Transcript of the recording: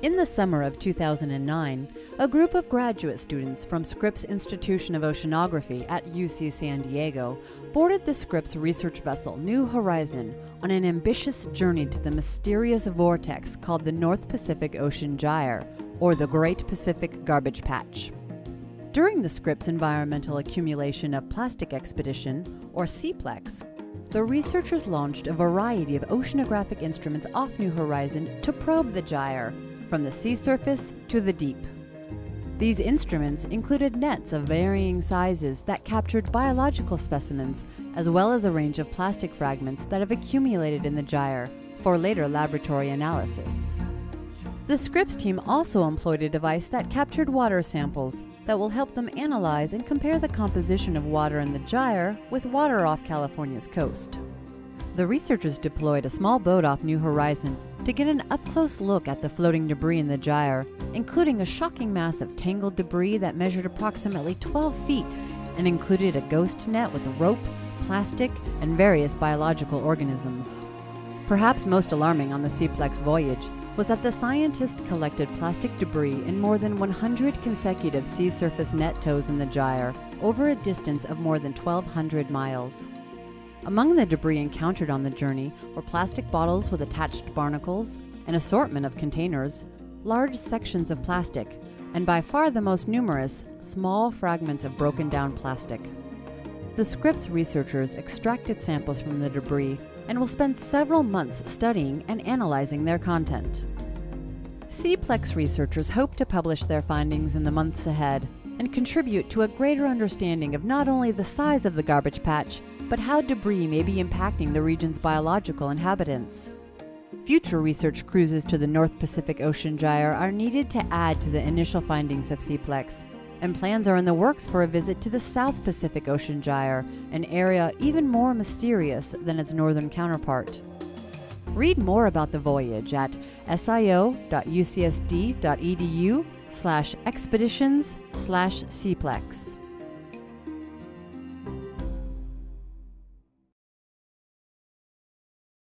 In the summer of 2009, a group of graduate students from Scripps Institution of Oceanography at UC San Diego boarded the Scripps research vessel New Horizon on an ambitious journey to the mysterious vortex called the North Pacific Ocean Gyre, or the Great Pacific Garbage Patch. During the Scripps Environmental Accumulation of Plastic Expedition, or SEAPLEX, the researchers launched a variety of oceanographic instruments off New Horizon to probe the gyre from the sea surface to the deep. These instruments included nets of varying sizes that captured biological specimens, as well as a range of plastic fragments that have accumulated in the gyre for later laboratory analysis. The Scripps team also employed a device that captured water samples that will help them analyze and compare the composition of water in the gyre with water off California's coast. The researchers deployed a small boat off New Horizon to get an up close look at the floating debris in the gyre, including a shocking mass of tangled debris that measured approximately 12 feet and included a ghost net with rope, plastic, and various biological organisms. Perhaps most alarming on the SEAPLEX voyage was that the scientists collected plastic debris in more than 100 consecutive sea surface net tows in the gyre over a distance of more than 1,200 miles. Among the debris encountered on the journey were plastic bottles with attached barnacles, an assortment of containers, large sections of plastic, and by far the most numerous, small fragments of broken down plastic. The Scripps researchers extracted samples from the debris and will spend several months studying and analyzing their content. SEAPLEX researchers hope to publish their findings in the months ahead and contribute to a greater understanding of not only the size of the garbage patch, but how debris may be impacting the region's biological inhabitants. Future research cruises to the North Pacific Ocean Gyre are needed to add to the initial findings of SEAPLEX, and plans are in the works for a visit to the South Pacific Ocean Gyre, an area even more mysterious than its northern counterpart. Read more about the voyage at sio.ucsd.edu slash expeditions slash SEAPLEX.